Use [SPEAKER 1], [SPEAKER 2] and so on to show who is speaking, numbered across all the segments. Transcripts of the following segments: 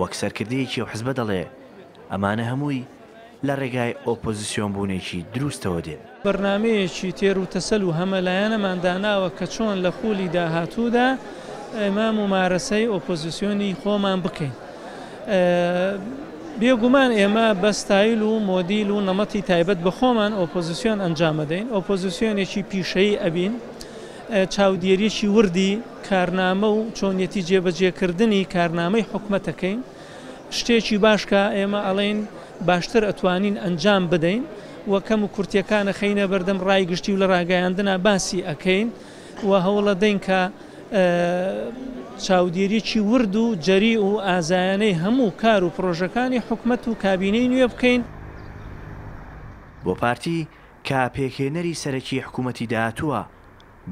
[SPEAKER 1] وەک سەرکردەیەکی ئەو حزبە دەڵێ، ئەمانە هەمووی لە رێگای ئۆپۆزسیۆنبوونێکی دروستەوە دێن.
[SPEAKER 2] بەرنامەیەکی تێروتەسەل و هەمەلایەنەمان داناوە کە چۆن لە خولی داهاتوودا ئێمە مومارەسەی ئۆپۆزسیۆنی خۆمان بکەین. بێ گومان ئێمە بە ستایل و مۆدیل و نەمەتی تایبەت بە خۆمان ئۆپۆزسیۆن ئەنجامئەدەین، ئۆپۆزسیۆنێکی پیشەیی ئەبین، چاودێریی وردی. کارنامە و چۆنیەتی جێبەجێکردنی کارنامەی حکومەتەکەین شتێکی باش کە ئێمە ئەڵێین باشتر ئەتوانین ئەنجام بدەین و کەم و کورتیەکان ئەخەینە بەردەم ڕای گشتی و لە ڕاگەیاندنا باسی ئەکەین و هەوڵەدەین کە چاودێریی ورد و جەری و ئازایانەی هەموو کار و پرۆژەکانی حکومەت و کابینەی نوێ بکەین.
[SPEAKER 1] بۆ پارتی کە پێکهێنەری سەرەکی حکومەتی داهاتووە،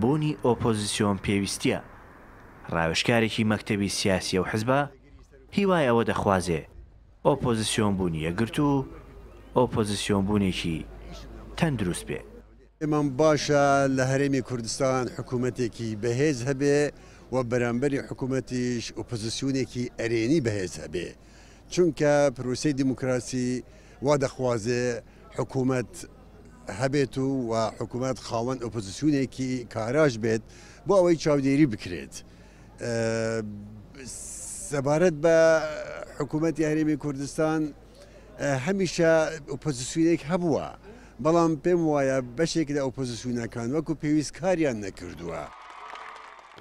[SPEAKER 1] بوونی ئۆپۆزیسیۆن پێویستیە. ڕاوێژکارێکی مەکتەبی سیاسی ئەو حزبە هیوای ئەوە دەخوازێ ئۆپۆزیسیۆن بوونی یەکگرتوو و ئۆپۆزیسیۆن بوونێکی تەندروست بێ.
[SPEAKER 3] پێمان باشە لە هەرێمی کوردستان حکومەتێکی بەهێز هەبێ و بەرامبەری حکومەتیش ئۆپۆزیسیۆنێکی ئەرێنی بەهێز هەبێ. چونکە پرۆسەی دیموکراسی وا دەخوازێ. حکومەت هەبێت و و حکومەت خاوەن ئۆپۆزیسیونێکی کاراش بێت بۆ ئەوەی چاودێری بکرێت سەبارەت بە حکوومەت یاریمی کوردستان هەمیشە ئۆپۆزیسیونێک هەبووە بەڵام پێم وایە بەشێک لە ئۆپۆزیسیونەکان وەکو پێویست کاریان نەکردووە.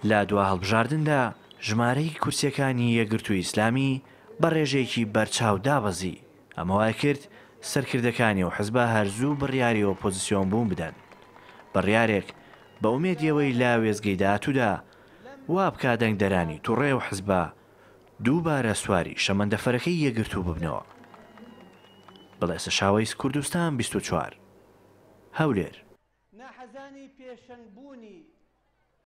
[SPEAKER 1] لە دوا هەڵبژاردندا ژمارەی کورسیەکانی یەکگرتووی ئیسلامی بە ڕێژەیەکی بەرچاو دابەزی، ئەمە وای کرد سەرکردەکانی ئەو حزبە هەر زوو بڕیاری ئۆپۆزسیۆن بوون بدەن. بڕیارێک بە ئومێدی ئەوەی لە وێستگەی داهاتوودا وا بکا دەنگدەرانی توڕەی ئەو حزبە دووبارە سواری شەمەندەفەرەکەی یەکگرتوو ببنەوە. بڵێسەشاوەیس کوردستان بیست و
[SPEAKER 4] چوار. هەولێر.